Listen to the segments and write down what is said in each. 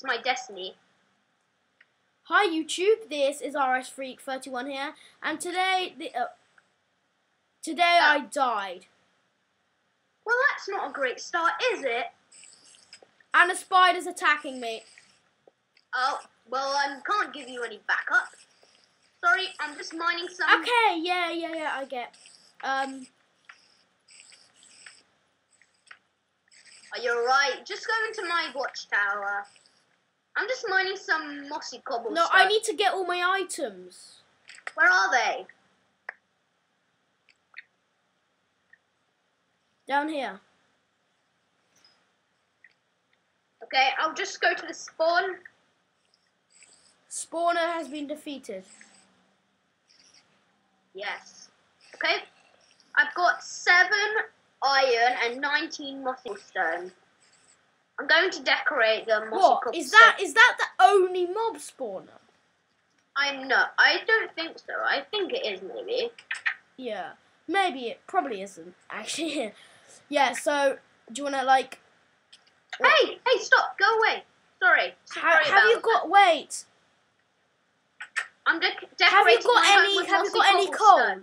It's my destiny. Hi YouTube, this is RS Freak 31 here, and today the uh, today Oh. I died, Well, that's not a great start, is it? and a spider's attacking me. Oh, well, I can't give you any backup. Sorry, I'm just mining some. Okay, yeah, yeah, yeah, I get. Um, Are you alright? Just go into my watchtower. I'm just mining some mossy cobblestone. no, I need to get all my items. Where are they? Down here. Okay, I'll just go to the spawn. Spawner has been defeated. Yes. Okay. I've got seven iron and 19 mossy stone. I'm going to decorate the mossy What is that? Is that the only mob spawner? I'm not. I don't think so. I think it is maybe. Yeah, maybe it probably isn't actually. yeah. So do you wanna like? Hey, hey, stop! Go away. Sorry. Sorry Ha- have you got wait? I'm dec Have decorating you got any? Have you got any coal?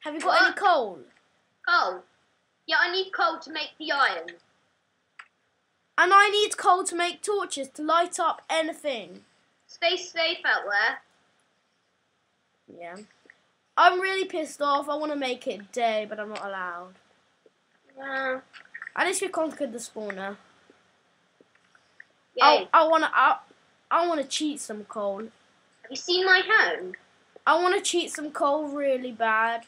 Have you got any coal? Coal. Yeah, I need coal to make the iron. And I need coal to make torches to light up anything. Stay safe out there. Yeah. I'm really pissed off. I want to make it day, but I'm not allowed. Yeah. At least we conquered the spawner. Yay. I, I wanna, I, I wanna cheat some coal. Have you seen my home? I wanna cheat some coal really bad.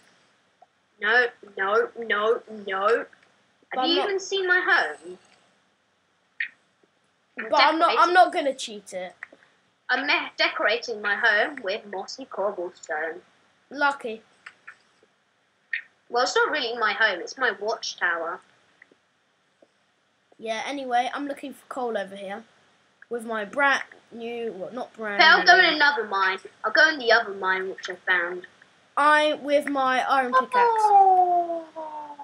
No, no, no, no. But Have I'm you not- even seen my home? But I'm not, I'm not gonna cheat it. I'm decorating my home with mossy cobblestone. Lucky. Well, it's not really my home. It's my watchtower. Yeah. Anyway, I'm looking for coal over here with my brand new, well, not brand. Okay, I'll go in another mine. I'll go in the other mine which I found. I with my iron oh, pickaxe. Oh,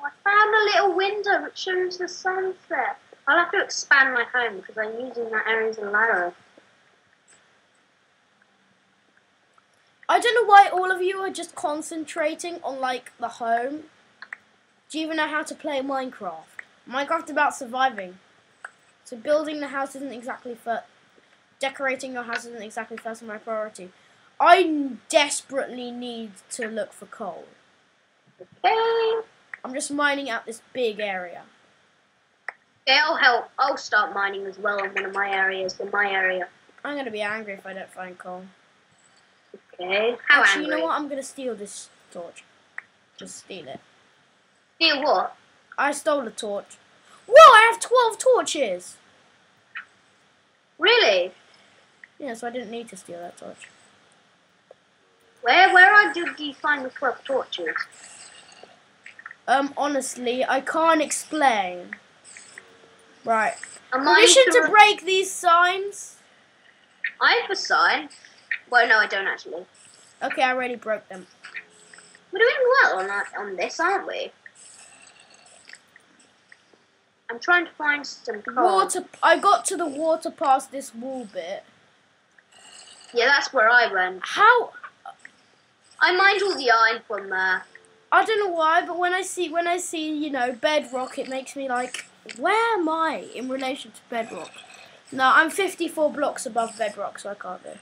I found a little window which shows the sunset. I'll have to expand my home because I'm using that area as a ladder. I don't know why all of you are just concentrating on like the home. Do you even know how to play Minecraft? Minecraft's about surviving. So building the house isn't exactly for decorating your house isn't exactly first on my priority. I desperately need to look for coal. Okay. I'm just mining out this big area. Okay, I'll help. I'll start mining as well in one of my areas, in my area. I'm gonna be angry if I don't find coal. Okay. How Actually, angry? you know what? I'm gonna steal this torch. Just steal it. Steal what? I stole a torch. Whoa! I have twelve torches. Really? Yeah, so I didn't need to steal that torch. Where where are did you find the twelve torches? Um, honestly, I can't explain. Right. Mining Permission to break these signs? I have a sign. Well, no, I don't actually. Okay, I already broke them. We're doing well on that, on this, aren't we? I'm trying to find some. Water. I got to the water past this wall bit. Yeah, that's where I went. How? I mined all the iron from there. I don't know why, but when I see when I see you know bedrock, it makes me like, where am I in relation to bedrock? No, I'm 54 blocks above bedrock, so I can't go.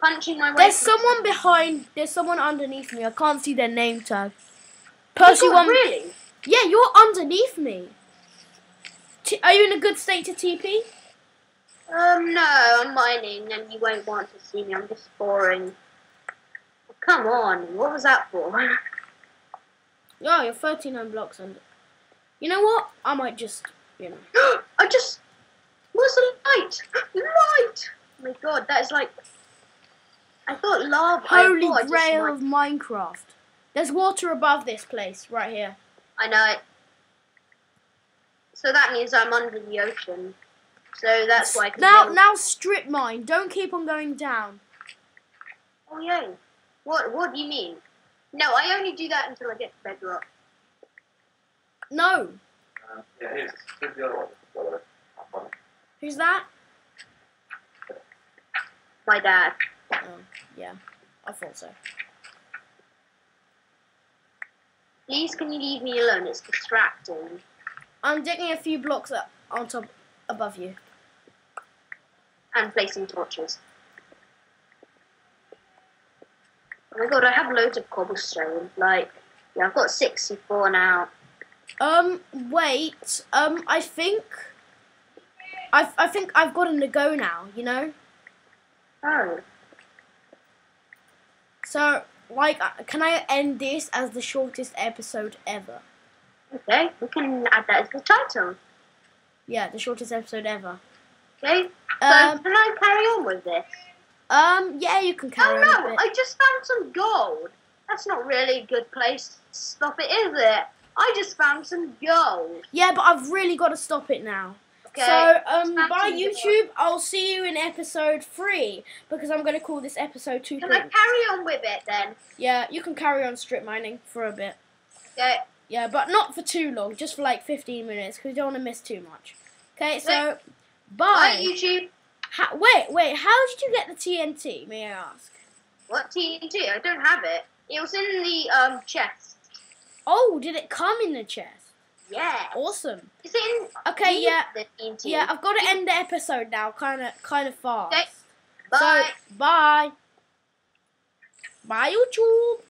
Punching my way. There's someone behind. There's someone underneath me. I can't see their name tag. Oh, Percy one. really? Yeah, you're underneath me. T- are you in a good state to TP? Um, no, I'm mining, and you won't want to see me. I'm just boring. Come on, what was that for? Yeah, you're 39 blocks under. You know what? I might just, you know. I just. What's the light? Light! Oh my god, that is like. I thought lava. Holy thought grail of Minecraft. There's water above this place, right here. I know it. So that means I'm under the ocean. So that's why I can Now, now strip mine. Don't keep on going down. Oh yeah. What What do you mean? No, I only do that until I get to bedrock. No. Uh, yeah, here's, here's the other one. by the way. That one. Who's that? My dad. Oh, yeah. I thought so. Please, can you leave me alone? It's distracting. I'm digging a few blocks up on top above you. And placing torches. Oh my god, I have loads of cobblestone. Like, yeah, I've got 64 now. Um, wait. Um, I think. I I think I've gotten to go now. You know. Oh. So, like, uh, can I end this as the shortest episode ever? Okay, we can add that as the title. Yeah, the shortest episode ever. Okay, so Um, can I carry on with this? Um, yeah, you can Oh carry on a no. I just found some gold. That's not really a good place to stop it, is it? I just found some gold. Yeah, but I've really got to stop it now. Okay. So, um, to YouTube. I'll see you in episode three because I'm going to call this episode two. can I carry on with it then? Yeah, you can carry on strip mining for a bit. Okay. Yeah, but not for too long, just for like 15 minutes because you don't want to miss too much. Okay, so Bye, bye. YouTube. Ha- wait, wait, how did you get the TNT, may I ask? What TNT? I don't have it. It was in the um chest. Oh, did it come in the chest? Yeah. Awesome. Is it in? Okay, yeah. The TNT? Yeah, I've got to end the episode now, kind of, kind of fast. Okay, So, Bye. bye. Bye, YouTube.